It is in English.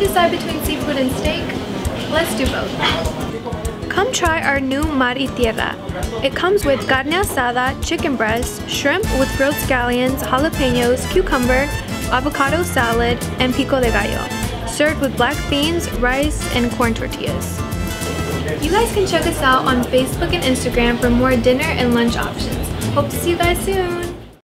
decide between seafood and steak? Let's do both. Come try our new Mar y Tierra. It comes with carne asada, chicken breast, shrimp with grilled scallions, jalapenos, cucumber, avocado salad, and pico de gallo, served with black beans, rice, and corn tortillas. You guys can check us out on Facebook and Instagram for more dinner and lunch options. Hope to see you guys soon!